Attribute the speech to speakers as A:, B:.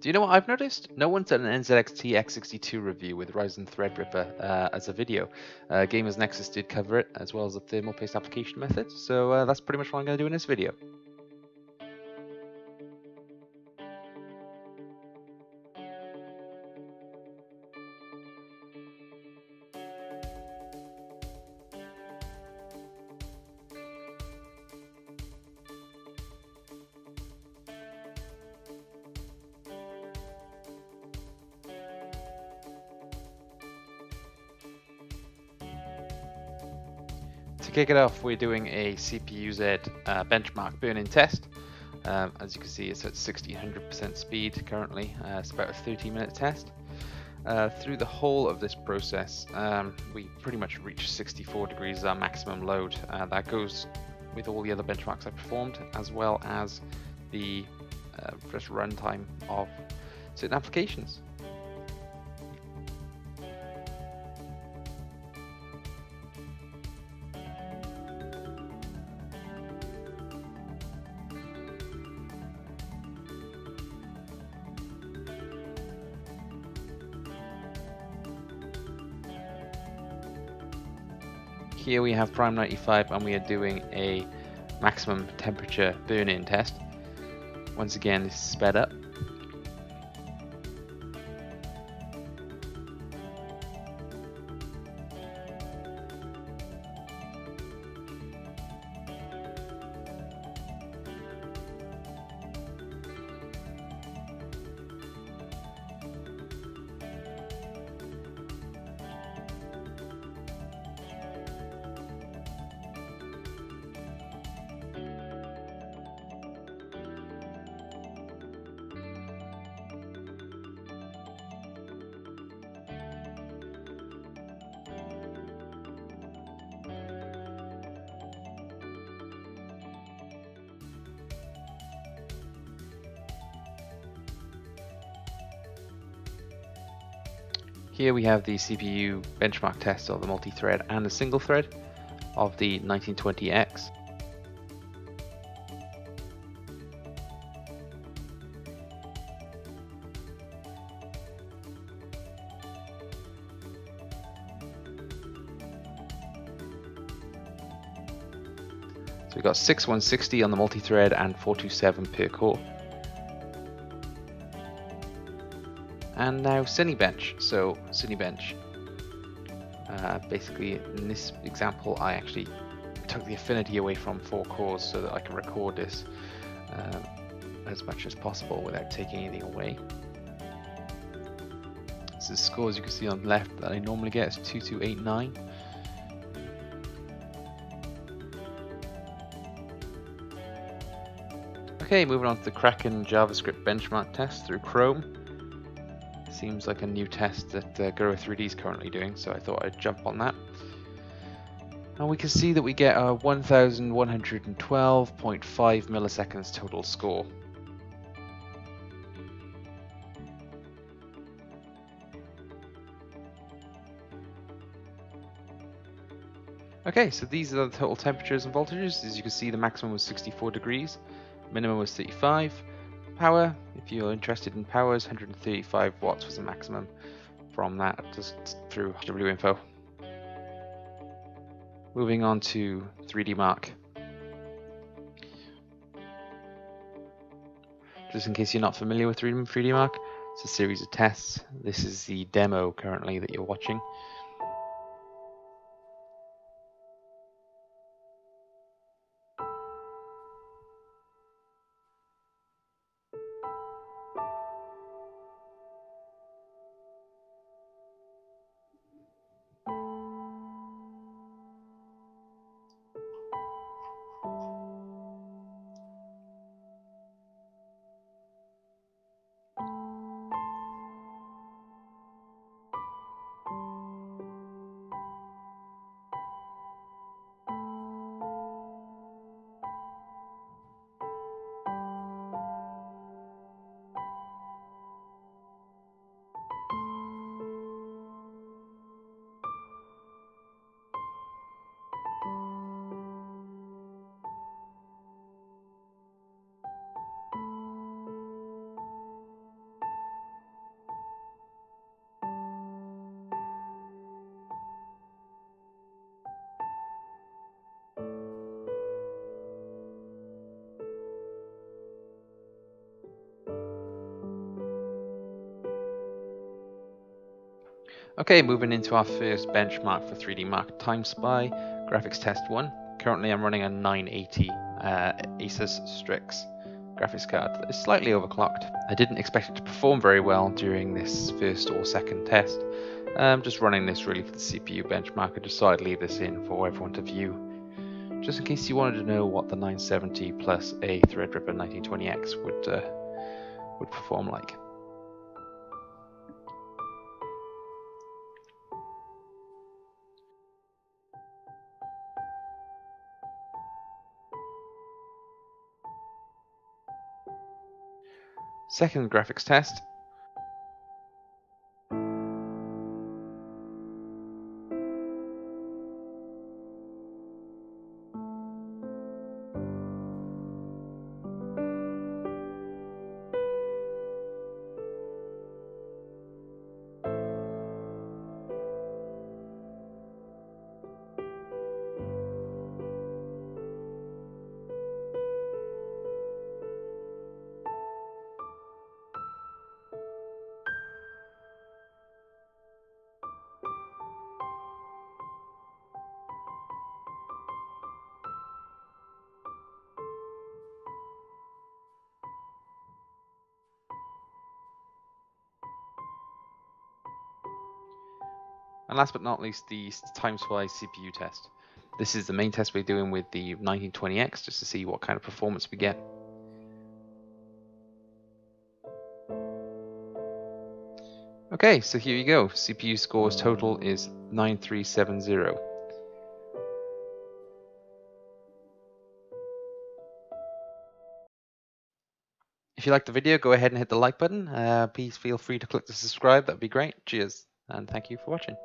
A: Do you know what I've noticed? No one's done an NZXT X62 review with Ryzen Threadripper uh, as a video. Uh, Gamers Nexus did cover it, as well as the thermal paste application method, so uh, that's pretty much what I'm going to do in this video. To kick it off, we're doing a CPU-Z uh, benchmark burn-in test. Um, as you can see, it's at 1600% speed currently. Uh, it's about a 30-minute test. Uh, through the whole of this process, um, we pretty much reach 64 degrees as our maximum load. Uh, that goes with all the other benchmarks I performed, as well as the uh, first runtime of certain applications. Here we have Prime 95 and we are doing a maximum temperature burn-in test. Once again, this is sped up. Here we have the CPU benchmark test of the multi-thread and the single thread of the 1920X. So we've got 6160 on the multi-thread and 427 per core. And now Cinebench. So Cinebench, uh, basically in this example, I actually took the affinity away from four cores so that I can record this um, as much as possible without taking anything away. So the scores you can see on the left that I normally get is 2289. Okay, moving on to the Kraken JavaScript benchmark test through Chrome. Seems like a new test that uh, Guru3D is currently doing, so I thought I'd jump on that. And we can see that we get a 1112.5 milliseconds total score. Okay, so these are the total temperatures and voltages. As you can see, the maximum was 64 degrees, minimum was 35. Power, if you're interested in powers, 135 watts was the maximum from that just through WInfo. Moving on to 3D Mark. Just in case you're not familiar with 3D Mark, it's a series of tests. This is the demo currently that you're watching. Okay, moving into our first benchmark for 3D Mark Time Spy, graphics test 1. Currently I'm running a 980 uh, Asus Strix graphics card. that is slightly overclocked. I didn't expect it to perform very well during this first or second test. I'm just running this really for the CPU benchmark. I thought I'd leave this in for everyone to view. Just in case you wanted to know what the 970 plus a Threadripper 1920X would uh, would perform like. Second graphics test And last but not least, the Time Spy CPU test. This is the main test we're doing with the 1920X just to see what kind of performance we get. Okay, so here you go. CPU scores total is 9370. If you liked the video, go ahead and hit the like button. Uh, please feel free to click the subscribe. That'd be great. Cheers, and thank you for watching.